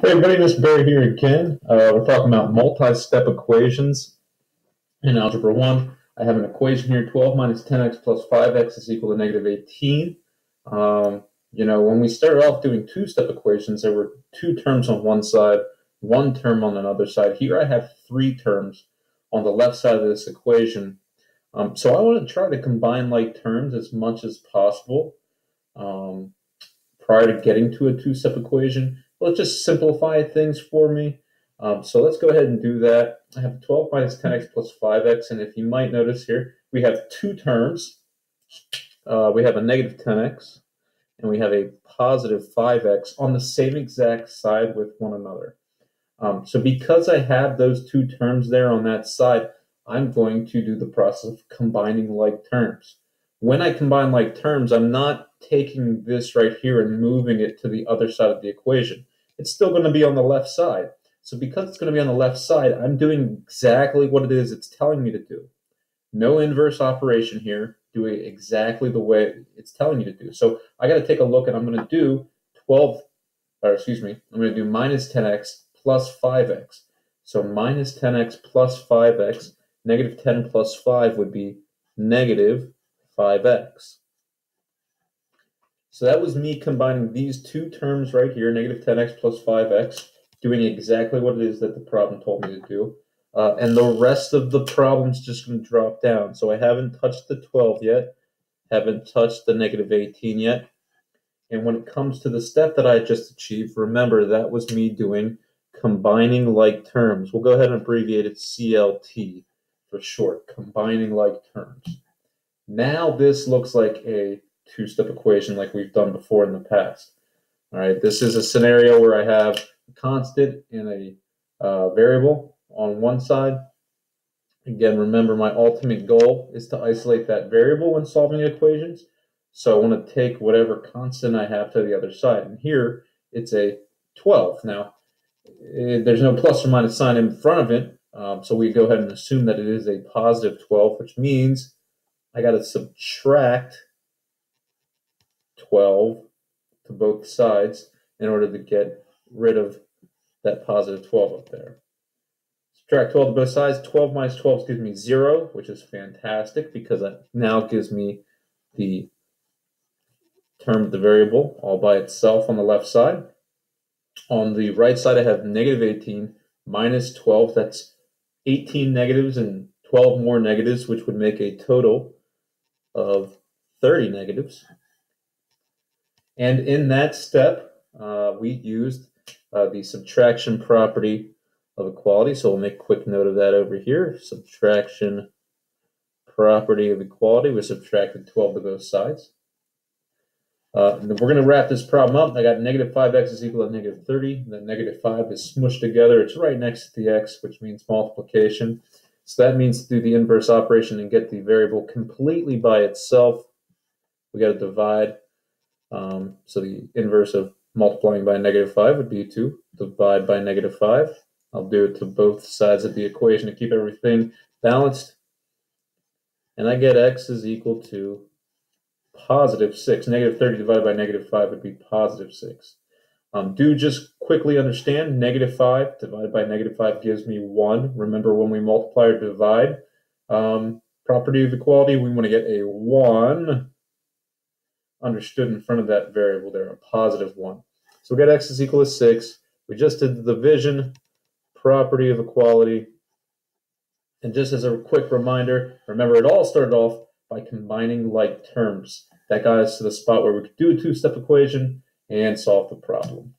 Hey everybody, Mr. Berry here again. Uh, we're talking about multi-step equations in Algebra 1. I have an equation here, 12 minus 10x plus 5x is equal to negative 18. Um, you know, when we started off doing two-step equations, there were two terms on one side, one term on another side. Here I have three terms on the left side of this equation. Um, so I want to try to combine like terms as much as possible um, prior to getting to a two-step equation let's just simplify things for me. Um, so let's go ahead and do that. I have 12 minus 10x plus 5x, and if you might notice here, we have two terms. Uh, we have a negative 10x, and we have a positive 5x on the same exact side with one another. Um, so because I have those two terms there on that side, I'm going to do the process of combining like terms. When I combine like terms, I'm not taking this right here and moving it to the other side of the equation it's still going to be on the left side. So because it's going to be on the left side, I'm doing exactly what it is it's telling me to do. No inverse operation here, doing exactly the way it's telling you to do. So I got to take a look and I'm going to do 12, or excuse me, I'm going to do minus 10x plus 5x. So minus 10x plus 5x, negative 10 plus 5 would be negative 5x. So that was me combining these two terms right here, negative 10x plus 5x, doing exactly what it is that the problem told me to do. Uh, and the rest of the problem's just going to drop down. So I haven't touched the 12 yet, haven't touched the negative 18 yet. And when it comes to the step that I just achieved, remember that was me doing combining like terms. We'll go ahead and abbreviate it CLT for short, combining like terms. Now this looks like a two-step equation like we've done before in the past. All right, this is a scenario where I have a constant and a uh, variable on one side. Again, remember my ultimate goal is to isolate that variable when solving equations. So I want to take whatever constant I have to the other side. And here it's a 12. Now, eh, there's no plus or minus sign in front of it. Um, so we go ahead and assume that it is a positive 12, which means I got to subtract 12 to both sides in order to get rid of that positive 12 up there. Subtract 12 to both sides. 12 minus 12 gives me 0, which is fantastic because that now gives me the term of the variable all by itself on the left side. On the right side, I have negative 18 minus 12. That's 18 negatives and 12 more negatives, which would make a total of 30 negatives. And in that step, uh, we used uh, the subtraction property of equality. So we'll make a quick note of that over here. Subtraction property of equality. We subtracted 12 to both sides. Uh, we're going to wrap this problem up. I got negative 5x is equal to negative 30. The negative 5 is smushed together. It's right next to the x, which means multiplication. So that means to do the inverse operation and get the variable completely by itself, we got to divide um, so the inverse of multiplying by negative 5 would be to divide by negative 5. I'll do it to both sides of the equation to keep everything balanced. And I get x is equal to positive 6. Negative 30 divided by negative 5 would be positive 6. Um, do just quickly understand negative 5 divided by negative 5 gives me 1. Remember when we multiply or divide, um, property of equality, we want to get a 1 understood in front of that variable there, a positive 1. So we got x is equal to 6. We just did the division property of equality. And just as a quick reminder, remember it all started off by combining like terms. That got us to the spot where we could do a two-step equation and solve the problem.